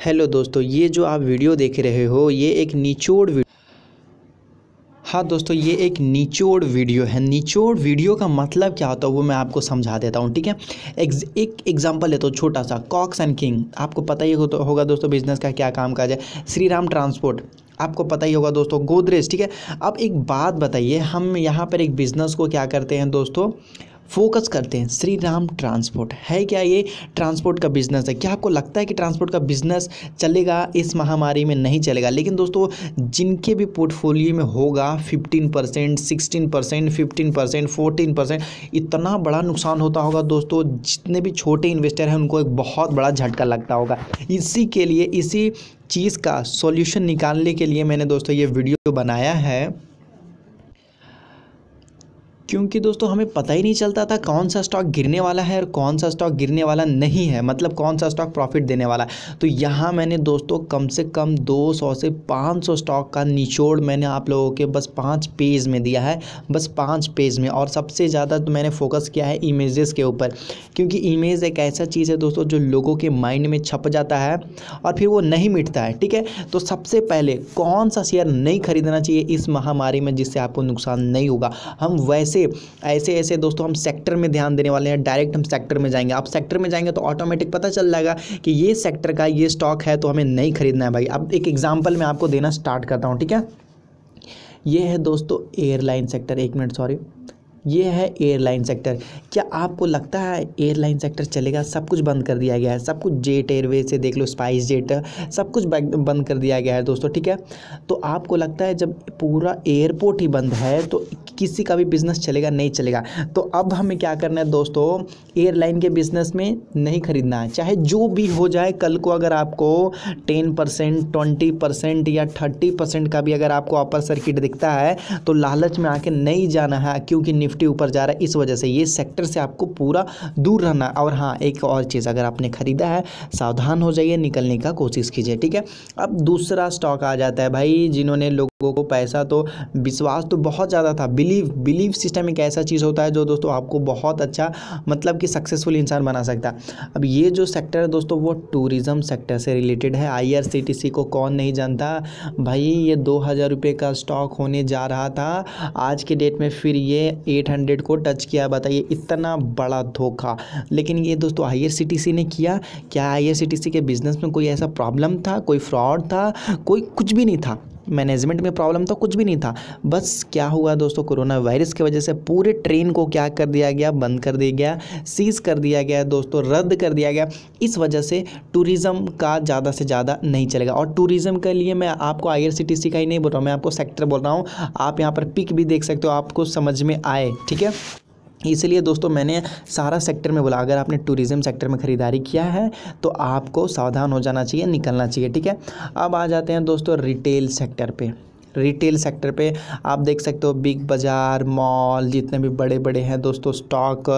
Hello दोस्तों, ये जो आप वीडियो देख रहे हो, ये एक निचोड़ हाँ दोस्तों, ये एक निचोड़ वीडियो है। निचोड़ वीडियो का मतलब क्या होता है, वो मैं आपको समझा देता हूँ, ठीक है? एक एग्जांपल है तो छोटा सा कॉक्स एंड किंग आपको पता ही हो तो होगा दोस्तों बिज़नेस का क्या काम काज है? श्री राम ट्रांसपोर्ट आपको पता ही होगा दोस्तों, गोदरेज, ठीक है? अब एक बात बताइए, हम यहाँ पर एक बिज़नेस को क्या करते हैं दोस्तों? फोकस करते हैं श्री राम ट्रांसपोर्ट। है क्या ये ट्रांसपोर्ट का बिज़नेस है? क्या आपको लगता है कि ट्रांसपोर्ट का बिज़नेस चलेगा? इस महामारी में नहीं चलेगा। लेकिन दोस्तों, जिनके भी पोर्टफोलियो में होगा fifteen percent sixteen percent fifteen percent fourteen percent इतना बड़ा नुकसान होता होगा दोस्तों, जितने भी छोटे इन्वेस्टर हैं, उनको एक बहुत बड़ा झटका लगता होगा। इसी के लिए, इसी चीज़ का सॉल्यूशन निकालने के लिए मैंने दोस्तों ये वीडियो बनाया है। क्योंकि दोस्तों, हमें पता ही नहीं चलता था कौन सा स्टॉक गिरने वाला है और कौन सा स्टॉक गिरने वाला नहीं है मतलब कौन सा स्टॉक प्रॉफिट देने वाला है। तो यहाँ मैंने दोस्तों, कम से कम 200 से 500 स्टॉक का निचोड़ मैंने आप लोगों के बस पाँच पेज में दिया है, बस पाँच पेज में। और सबसे ज़्यादा तो मैंने फोकस किया है इमेजेस के ऊपर, क्योंकि इमेज एक ऐसा चीज़ है दोस्तों, जो लोगों के माइंड में छप जाता है और फिर वो नहीं मिटता है, ठीक है? तो सबसे पहले कौन सा शेयर नहीं खरीदना चाहिए इस महामारी में, जिससे आपको नुकसान नहीं होगा? हम वैसे ऐसे ऐसे ऐसे दोस्तों हम सेक्टर में ध्यान देने वाले हैं डायरेक्ट हम सेक्टर में जाएँगे। आप सेक्टर में जाएँगे तो ऑटोमेटिक पता चल जाएगा कि ये सेक्टर का ये स्टॉक है तो हमें नहीं खरीदना है भाई। अब एक एग्ज़ाम्पल मैं आपको देना स्टार्ट करता हूँ, ठीक है? ये है दोस्तों एयरलाइन सेक्टर एक मिनट सॉरी ये है एयरलाइन सेक्टर क्या आपको लगता है एयरलाइन सेक्टर चलेगा? सब कुछ बंद कर दिया गया है। सब कुछ जेट एयरवे से देख लो स्पाइस जेट सब कुछ बंद कर दिया गया है दोस्तों, ठीक है? तो आपको लगता है जब पूरा एयरपोर्ट ही बंद है तो किसी का भी बिज़नेस चलेगा, नहीं चलेगा। तो अब हमें क्या करना है दोस्तों? एयरलाइन के बिज़नेस में नहीं खरीदना है। चाहे जो भी हो जाए, कल को अगर आपको टेन परसेंट ट्वेंटी परसेंट या थर्टी परसेंट का भी अगर आपको अपर सर्किट दिखता है तो लालच में आके नहीं जाना है, क्योंकि निफ्टी ऊपर जा रहा है। इस वजह से ये सेक्टर से आपको पूरा दूर रहना और हाँ एक और चीज़ अगर आपने ख़रीदा है, सावधान हो जाइए, निकलने का कोशिश कीजिए, ठीक है? अब दूसरा स्टॉक आ जाता है भाई, जिन्होंने लोगों को पैसा तो विश्वास तो बहुत ज़्यादा था बिलीव बिलीव सिस्टम एक ऐसा चीज़ होता है जो दोस्तों आपको बहुत अच्छा मतलब कि सक्सेसफुल इंसान बना सकता है। अब ये जो सेक्टर है दोस्तों, वो टूरिज़्म सेक्टर से रिलेटेड है। आईआरसीटीसी को कौन नहीं जानता? भाई, ये दो हज़ार रुपये का स्टॉक होने जा रहा था। आज के डेट में फिर ये एट हंड्रेड को टच किया। बताइए, इतना बड़ा धोखा। लेकिन ये दोस्तों आई ने किया। क्या आई के बिज़नेस में कोई ऐसा प्रॉब्लम था? कोई फ्रॉड था? कोई कुछ भी नहीं था। मैनेजमेंट में प्रॉब्लम तो कुछ भी नहीं था। बस क्या हुआ दोस्तों, कोरोना वायरस की वजह से पूरे ट्रेन को क्या कर दिया गया, बंद कर दिया गया सीज़ कर दिया गया दोस्तों, रद्द कर दिया गया। इस वजह से टूरिज़्म का ज़्यादा से ज़्यादा नहीं चलेगा। और टूरिज़्म के लिए मैं आपको आईआरसीटीसी का ही नहीं बोल रहा हूँ, मैं आपको सेक्टर बोल रहा हूँ। आप यहाँ पर पिक भी देख सकते हो, आपको समझ में आए, ठीक है? इसलिए दोस्तों मैंने सारा सेक्टर में बोला अगर आपने टूरिज़्म सेक्टर में ख़रीदारी किया है तो आपको सावधान हो जाना चाहिए, निकलना चाहिए, ठीक है? अब आ जाते हैं दोस्तों रिटेल सेक्टर पे। रिटेल सेक्टर पे, आप देख सकते हो बिग बाज़ार मॉल जितने भी बड़े बड़े हैं दोस्तों स्टॉक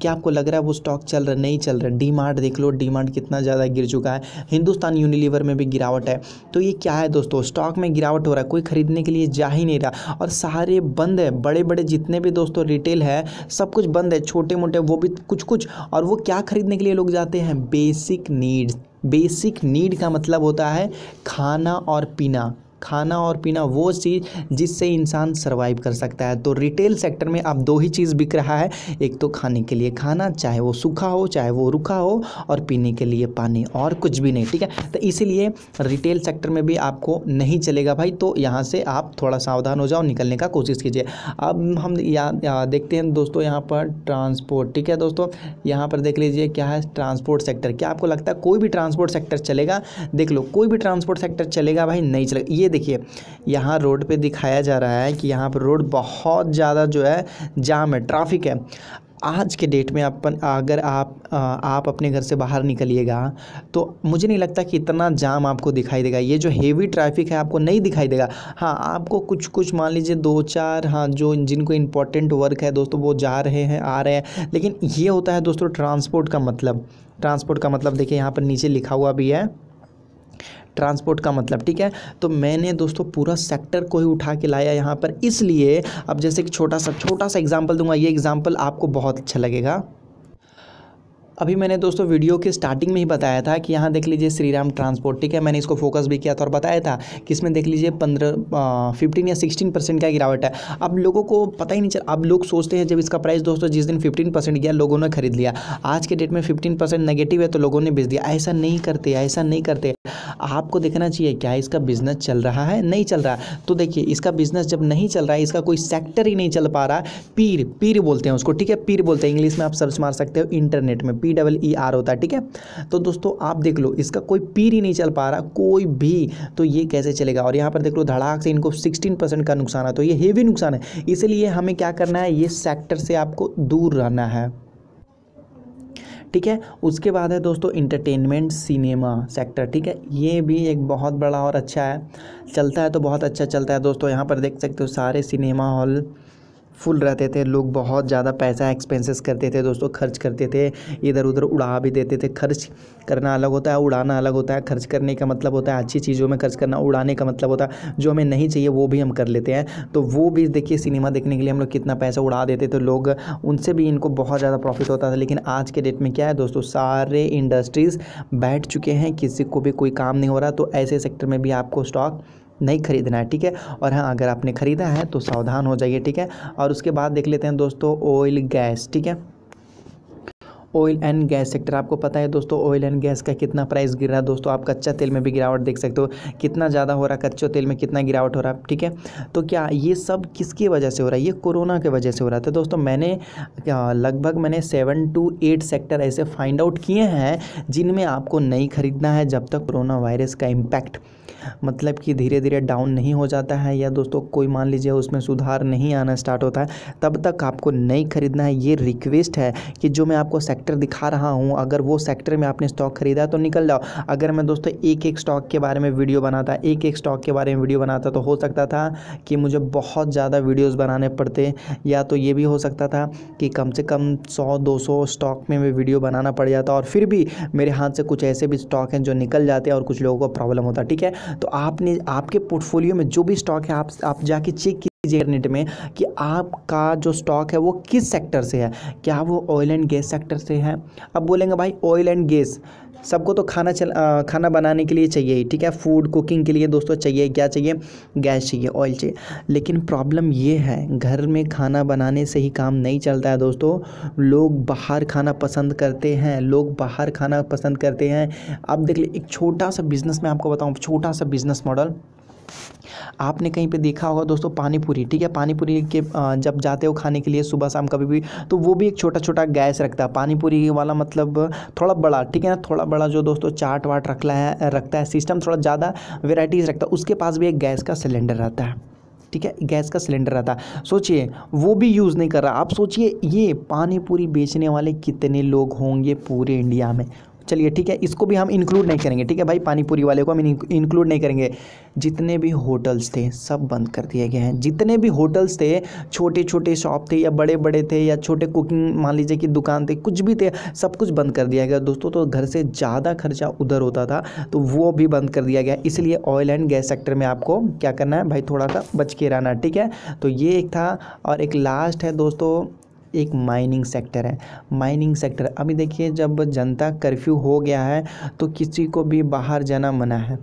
क्या आपको लग रहा है वो स्टॉक चल रहा, नहीं चल रहा? डी मार्ट देख लो डी मार्ट कितना ज़्यादा गिर चुका है। हिंदुस्तान यूनिलीवर में भी गिरावट है। तो ये क्या है दोस्तों? स्टॉक में गिरावट हो रहा है, कोई ख़रीदने के लिए जा ही नहीं रहा। और सारे बंद है बड़े बड़े जितने भी दोस्तों रिटेल है, सब कुछ बंद है छोटे मोटे वो भी कुछ कुछ और वो क्या खरीदने के लिए लोग जाते हैं? बेसिक नीड्स बेसिक नीड का मतलब होता है खाना और पीना। खाना और पीना वो चीज़ जिससे इंसान सर्वाइव कर सकता है। तो रिटेल सेक्टर में अब दो ही चीज़ बिक रहा है। एक तो खाने के लिए खाना चाहे वो सूखा हो चाहे वो रुखा हो और पीने के लिए पानी और कुछ भी नहीं ठीक है? तो इसीलिए रिटेल सेक्टर में भी आपको नहीं चलेगा भाई। तो यहाँ से आप थोड़ा सावधान हो जाओ निकलने का कोशिश कीजिए। अब हम या, या देखते हैं दोस्तों यहाँ पर ट्रांसपोर्ट ठीक है दोस्तों? यहाँ पर देख लीजिए क्या है ट्रांसपोर्ट सेक्टर क्या आपको लगता है कोई भी ट्रांसपोर्ट सेक्टर चलेगा? देख लो कोई भी ट्रांसपोर्ट सेक्टर चलेगा भाई नहीं चलेगा। ये देखिए, यहाँ रोड पे दिखाया जा रहा है कि यहाँ पर रोड बहुत ज़्यादा जो है जाम है, ट्रैफ़िक है। आज के डेट में अपन, अगर आप आप अपने घर से बाहर निकलिएगा तो मुझे नहीं लगता कि इतना जाम आपको दिखाई देगा। ये जो हेवी ट्रैफ़िक है, आपको नहीं दिखाई देगा। हाँ आपको कुछ कुछ मान लीजिए दो चार हाँ जो जिनको इम्पोर्टेंट वर्क है, दोस्तों, वो जा रहे हैं, आ रहे हैं। लेकिन ये होता है, दोस्तों ट्रांसपोर्ट का मतलब। ट्रांसपोर्ट का मतलब देखिए, यहाँ पर नीचे लिखा हुआ भी है। ट्रांसपोर्ट का मतलब ठीक है? तो मैंने दोस्तों पूरा सेक्टर को ही उठा के लाया यहाँ पर। इसलिए, अब जैसे कि छोटा सा छोटा सा एग्ज़ाम्पल दूँगा, ये एग्ज़ाम्पल आपको बहुत अच्छा लगेगा। अभी मैंने दोस्तों वीडियो के स्टार्टिंग में ही बताया था कि यहाँ देख लीजिए श्री राम ट्रांसपोर्ट ठीक है, मैंने इसको फोकस भी किया था और बताया था कि इसमें देख लीजिए पंद्रह फिफ्टीन या सिक्सटीन परसेंट का गिरावट है। अब लोगों को पता ही नहीं चल, अब लोग सोचते हैं जब इसका प्राइस दोस्तों जिस दिन फिफ्टीन परसेंट गया, लोगों ने खरीद लिया। आज के डेट में फिफ्टीन परसेंट नेगेटिव है तो लोगों ने बेच दिया। ऐसा नहीं करते, ऐसा नहीं करते। आपको देखना चाहिए, क्या इसका बिज़नेस चल रहा है? नहीं चल रहा। तो देखिए, इसका बिज़नेस जब नहीं चल रहा है, इसका कोई सेक्टर ही नहीं चल पा रहा। पीर पीर बोलते हैं उसको, ठीक है? पीर बोलते हैं, इंग्लिश में आप सर्च मार सकते हो इंटरनेट में। पी डबल ई आर होता है, ठीक है? तो दोस्तों, आप देख लो, इसका कोई पीर ही नहीं चल पा रहा, कोई भी तो ये कैसे चलेगा? और यहाँ पर देख लो, धड़ाक से इनको सिक्सटीन परसेंट का नुकसान है तो ये हेवी नुकसान है। इसलिए हमें क्या करना है, ये सेक्टर से आपको दूर रहना है। ठीक है? उसके बाद है दोस्तों इंटरटेनमेंट सिनेमा सेक्टर ठीक है? ये भी एक बहुत बड़ा और अच्छा है। चलता है तो बहुत अच्छा चलता है दोस्तों, यहाँ पर देख सकते हो सारे सिनेमा हॉल फुल रहते थे, लोग बहुत ज़्यादा पैसा एक्सपेंसेस करते थे, दोस्तों खर्च करते थे इधर उधर उड़ा भी देते थे, खर्च करना अलग होता है, उड़ाना अलग होता है, खर्च करने का मतलब होता है, अच्छी चीज़ों में खर्च करना, उड़ाने का मतलब होता है, जो हमें नहीं चाहिए वो भी हम कर लेते हैं। तो वो भी देखिए सिनेमा देखने के लिए हम लोग कितना पैसा उड़ा देते थे, लोग उनसे भी इनको बहुत ज़्यादा प्रॉफिट होता था, लेकिन आज के डेट में क्या है दोस्तों, सारे इंडस्ट्रीज़ बैठ चुके हैं, किसी को भी कोई काम नहीं हो रहा तो ऐसे सेक्टर में भी आपको स्टॉक नहीं खरीदना है, ठीक है? और हाँ अगर आपने ख़रीदा है तो सावधान हो जाइए, ठीक है? और उसके बाद देख लेते हैं दोस्तों ऑयल गैस ठीक है? ऑयल एंड गैस सेक्टर आपको पता है दोस्तों ऑयल एंड गैस का कितना प्राइस गिर रहा है? दोस्तों, आप कच्चा तेल में भी गिरावट देख सकते हो। कितना ज़्यादा हो रहा है कच्चे तेल में, कितना गिरावट हो रहा है, ठीक है? तो क्या ये सब किसकी वजह से हो रहा है? ये कोरोना की वजह से हो रहा था दोस्तों, मैंने लगभग मैंने सेवन टू एट सेक्टर ऐसे फाइंड आउट किए हैं, जिनमें आपको नहीं खरीदना है जब तक कोरोना वायरस का इम्पैक्ट मतलब कि धीरे धीरे डाउन नहीं हो जाता है, या दोस्तों, कोई मान लीजिए उसमें सुधार नहीं आना स्टार्ट होता है, तब तक आपको नहीं खरीदना है। ये रिक्वेस्ट है कि जो मैं आपको सेक्टर दिखा रहा हूँ, अगर वो सेक्टर में आपने स्टॉक खरीदा तो निकल जाओ। अगर मैं दोस्तों एक एक स्टॉक के बारे में वीडियो बनाता एक एक स्टॉक के बारे में वीडियो बनाता तो हो सकता था कि मुझे बहुत ज़्यादा वीडियोज़ बनाने पड़ते, या तो ये भी हो सकता था कि कम से कम सौ, दो स्टॉक में मैं वीडियो बनाना पड़ जाता और फिर भी मेरे हाथ से कुछ ऐसे भी स्टॉक हैं जो निकल जाते हैं और कुछ लोगों को प्रॉब्लम होता, ठीक है? तो आपने, आपके पोर्टफोलियो में जो भी स्टॉक है, आप आप जाके चेक कीजिए नेट में कि आपका जो स्टॉक है वो किस सेक्टर से है? क्या वो ऑयल एंड गैस सेक्टर से है? अब बोलेंगे भाई ऑयल एंड गैस सबको तो खाना चल आ, खाना बनाने के लिए चाहिए ही ठीक है? फ़ूड कुकिंग के लिए दोस्तों चाहिए क्या चाहिए? गैस चाहिए ऑयल चाहिए। लेकिन प्रॉब्लम ये है घर में खाना बनाने से ही काम नहीं चलता है दोस्तों। लोग बाहर खाना पसंद करते हैं लोग बाहर खाना पसंद करते हैं। अब देख लीजिए एक छोटा सा बिज़नेस मैं आपको बताऊँ छोटा सा बिज़नेस मॉडल आपने कहीं पे देखा होगा दोस्तों पानी पूरी ठीक है? पानी पूरी के जब जाते हो खाने के लिए सुबह शाम कभी भी तो वो भी एक छोटा छोटा गैस रखता है। पानी पूरी वाला मतलब थोड़ा बड़ा, ठीक है? ना थोड़ा बड़ा जो दोस्तों चाट वाट रखला है, रखता है सिस्टम थोड़ा ज़्यादा वेराइटीज़ रखता है, उसके पास भी एक गैस का सिलेंडर रहता है, ठीक है? गैस का सिलेंडर रहता है। सोचिए, वो भी यूज़ नहीं कर रहा। आप सोचिए, ये पानी पूरी बेचने वाले कितने लोग होंगे पूरे इंडिया में? चलिए, ठीक है, इसको भी हम इंक्लूड नहीं करेंगे, ठीक है भाई? पानीपुरी वाले को हम इंक्लूड नहीं करेंगे। जितने भी होटल्स थे, सब बंद कर दिए गए हैं। जितने भी होटल्स थे छोटे छोटे शॉप थे या बड़े बड़े थे या छोटे कुकिंग मान लीजिए कि दुकान थे, कुछ भी थे, सब कुछ बंद कर दिया गया। दोस्तों तो घर से ज़्यादा खर्चा उधर होता था तो वो भी बंद कर दिया गया। इसलिए ऑयल एंड गैस सेक्टर में आपको क्या करना है? भाई, थोड़ा सा बच के रहना, ठीक है? तो ये एक था और एक लास्ट है, दोस्तों। एक माइनिंग सेक्टर है। माइनिंग सेक्टर अभी देखिए जब जनता कर्फ्यू हो गया है तो किसी को भी बाहर जाना मना है।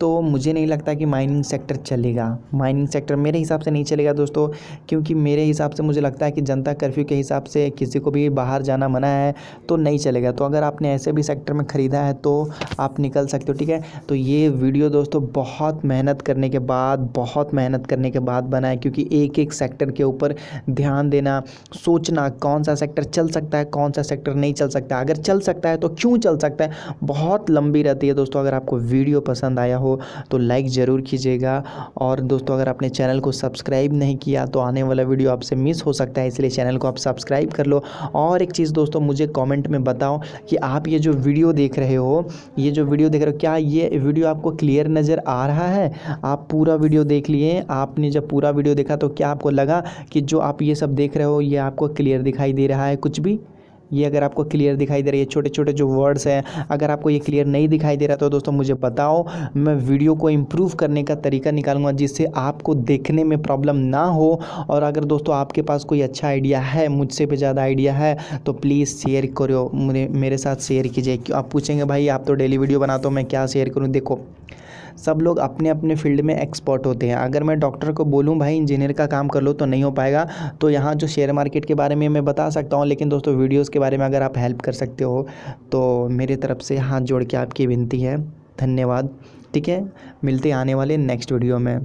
तो मुझे नहीं लगता कि माइनिंग सेक्टर चलेगा। माइनिंग सेक्टर मेरे हिसाब से नहीं चलेगा दोस्तों, क्योंकि मेरे हिसाब से मुझे लगता है कि जनता कर्फ्यू के हिसाब से किसी को भी बाहर जाना मना है तो नहीं चलेगा। तो अगर आपने ऐसे भी सेक्टर में ख़रीदा है तो आप निकल सकते हो, ठीक है? तो ये वीडियो दोस्तों बहुत मेहनत करने के बाद, बहुत मेहनत करने के बाद बना है, क्योंकि एक एक सेक्टर के ऊपर ध्यान देना, सोचना कौन सा सेक्टर चल सकता है, कौन सा सेक्टर नहीं चल सकता। अगर चल सकता है तो क्यों चल सकता है? बहुत लंबी रहती है दोस्तों, अगर आपको वीडियो पसंद आया हो। हो तो लाइक ज़रूर कीजिएगा। और दोस्तों, अगर आपने चैनल को सब्सक्राइब नहीं किया तो आने वाला वीडियो आपसे मिस हो सकता है, इसलिए चैनल को आप सब्सक्राइब कर लो। और एक चीज़ दोस्तों, मुझे कॉमेंट में बताओ कि आप ये जो वीडियो देख रहे हो, ये जो वीडियो देख रहे हो, क्या ये वीडियो आपको क्लियर नज़र आ रहा है? आप पूरा वीडियो देख लिए, आपने जब पूरा वीडियो देखा तो क्या आपको लगा कि जो आप ये सब देख रहे हो, ये आपको क्लियर दिखाई दे रहा है कुछ भी? ये अगर आपको क्लियर दिखाई दे रही है छोटे छोटे जो वर्ड्स हैं, अगर आपको ये क्लियर नहीं दिखाई दे रहा तो दोस्तों मुझे बताओ, मैं वीडियो को इम्प्रूव करने का तरीका निकालूँगा जिससे आपको देखने में प्रॉब्लम ना हो। और अगर दोस्तों आपके पास कोई अच्छा आइडिया है, मुझसे भी ज़्यादा आइडिया है तो प्लीज़ शेयर करो मेरे साथ शेयर कीजिए। आप पूछेंगे, भाई आप तो डेली वीडियो बनाते हो, मैं क्या शेयर करूँ? देखो सब लोग अपने अपने फ़ील्ड में एक्सपर्ट होते हैं। अगर मैं डॉक्टर को बोलूँ, भाई इंजीनियर का काम कर लो तो नहीं हो पाएगा। तो यहाँ जो शेयर मार्केट के बारे में मैं बता सकता हूँ, लेकिन दोस्तों वीडियोज़ के बारे में अगर आप हेल्प कर सकते हो तो मेरी तरफ़ से हाथ जोड़ के आपकी विनती है। धन्यवाद। ठीक है? मिलते आने वाले नेक्स्ट वीडियो में।